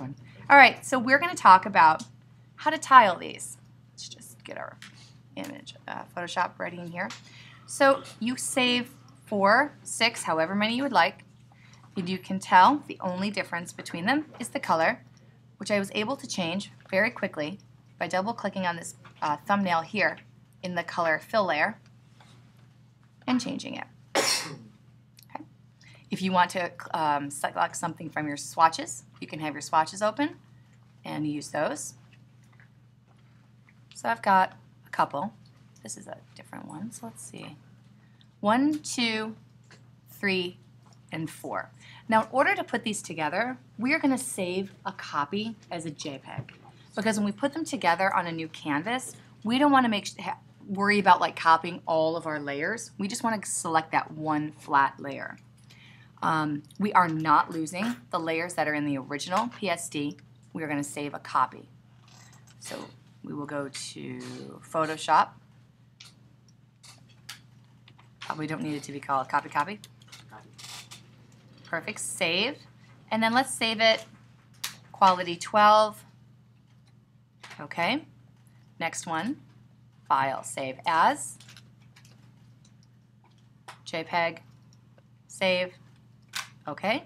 All right, so we're going to talk about how to tile these. Let's just get our image, uh, Photoshop ready in here. So you save four, six, however many you would like. And you can tell the only difference between them is the color, which I was able to change very quickly by double clicking on this uh, thumbnail here in the color fill layer and changing it. If you want to um, select something from your swatches, you can have your swatches open and use those. So I've got a couple. This is a different one, so let's see. One, two, three, and four. Now, in order to put these together, we are going to save a copy as a JPEG. Because when we put them together on a new canvas, we don't want to make worry about like copying all of our layers. We just want to select that one flat layer. Um, we are not losing the layers that are in the original PSD. We are going to save a copy. So we will go to Photoshop. Probably don't need it to be called copy copy. Perfect, save. And then let's save it quality 12. Okay, next one, file, save as, JPEG, save, okay.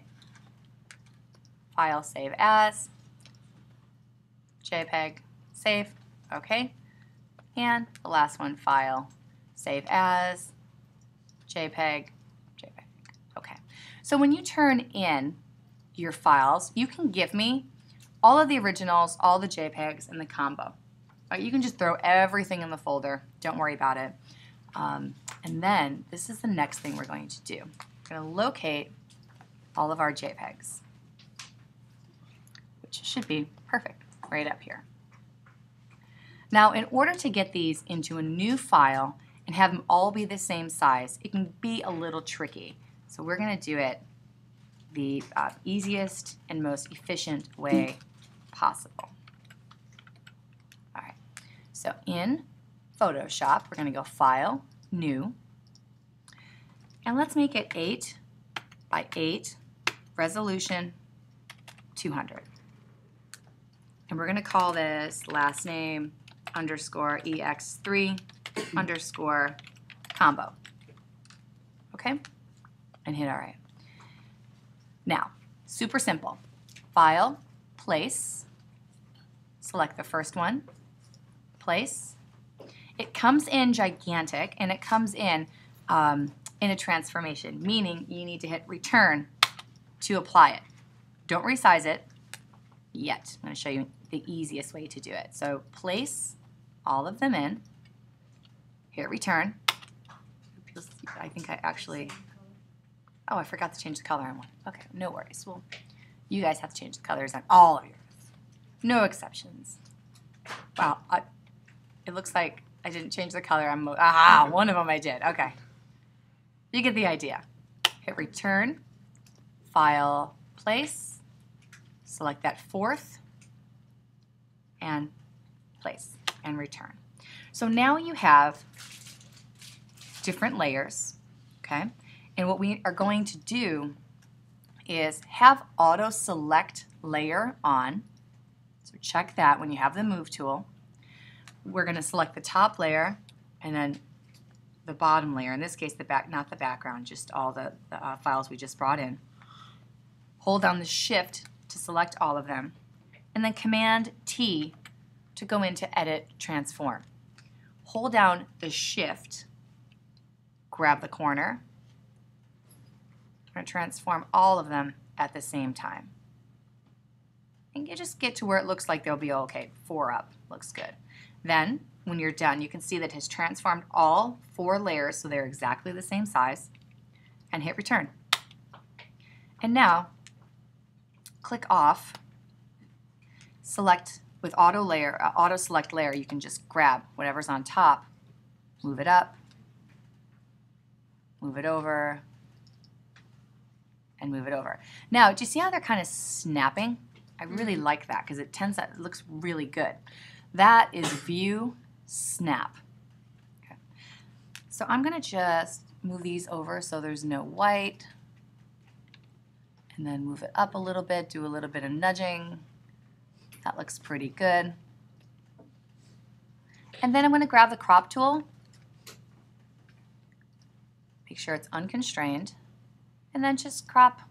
File, save as, JPEG, save, okay. And the last one, file, save as, JPEG, JPEG, okay. So when you turn in your files, you can give me all of the originals, all the JPEGs, and the combo. Right, you can just throw everything in the folder. Don't worry about it. Um, and then this is the next thing we're going to do. We're going to locate all of our JPEGs, which should be perfect right up here. Now, in order to get these into a new file and have them all be the same size, it can be a little tricky. So we're going to do it the uh, easiest and most efficient way possible. All right, so in Photoshop, we're going to go File, New, and let's make it 8 by 8, resolution 200. And we're going to call this last name underscore ex3 underscore combo. Okay? And hit alright. Now, super simple. File, place, select the first one, place. It comes in gigantic and it comes in um, in a transformation, meaning you need to hit return to apply it. Don't resize it yet. I'm going to show you the easiest way to do it. So place all of them in, hit return. I think I actually Oh, I forgot to change the color on one. Okay, no worries. Well, you guys have to change the colors on all of yours. No exceptions. Wow, I, it looks like I didn't change the color on aha, one of them I did. Okay. You get the idea. Hit return, file, place, select that fourth, and place, and return. So now you have different layers, okay? And what we are going to do is have auto select layer on. So check that when you have the move tool. We're going to select the top layer and then the bottom layer. In this case, the back, not the background, just all the, the uh, files we just brought in. Hold down the shift to select all of them. And then command T to go into edit transform. Hold down the shift, grab the corner, to transform all of them at the same time. And you just get to where it looks like they'll be okay. Four up looks good. Then, when you're done, you can see that it has transformed all four layers so they're exactly the same size and hit return. And now, click off, select with auto layer, uh, auto select layer, you can just grab whatever's on top, move it up, move it over, and move it over. Now, do you see how they're kind of snapping? I really mm-hmm. like that because it tends that it looks really good. That is view snap. Okay. So I'm going to just move these over so there's no white and then move it up a little bit, do a little bit of nudging That looks pretty good. And then I'm going to grab the crop tool. Make sure it's unconstrained. And then just crop.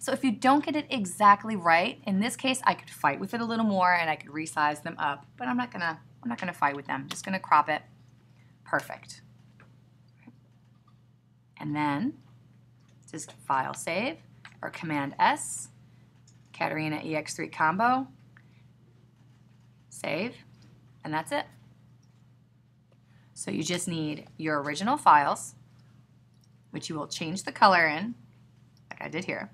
So if you don't get it exactly right, in this case I could fight with it a little more and I could resize them up, but I'm not gonna I'm not gonna fight with them. I'm just gonna crop it. Perfect. And then just file save or command S, Caterina EX3 combo, save, and that's it. So you just need your original files, which you will change the color in, like I did here,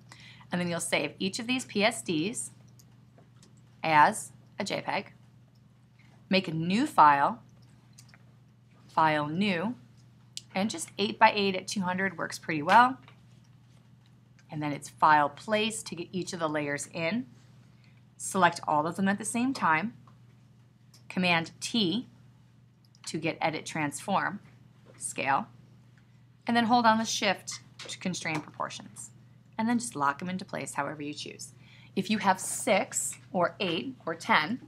and then you'll save each of these PSDs as a JPEG, make a new file, file new, and just 8 by 8 at 200 works pretty well. And then it's file place to get each of the layers in. Select all of them at the same time. Command T to get edit transform scale. And then hold on the shift to constrain proportions. And then just lock them into place however you choose. If you have six or eight or 10,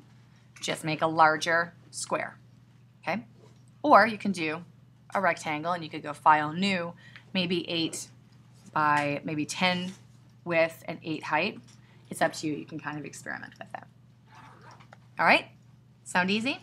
just make a larger square, okay? Or you can do a rectangle and you could go file new, maybe eight by maybe 10 width and eight height. It's up to you. You can kind of experiment with it. All right, sound easy?